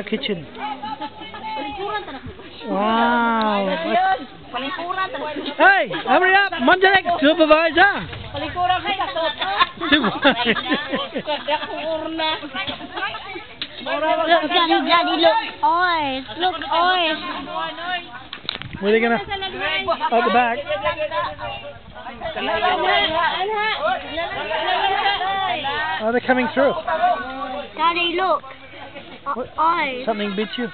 kitchen. Wow. Palingkuran. Hey, hurry up, Monday, supervisor. Palingkuran kay kasot. Kadakurna. Look, Daddy, Daddy, look, eyes, look, eyes. Where are they gonna? At the back. Are they coming through? Daddy, look, Eyes. Something bit you?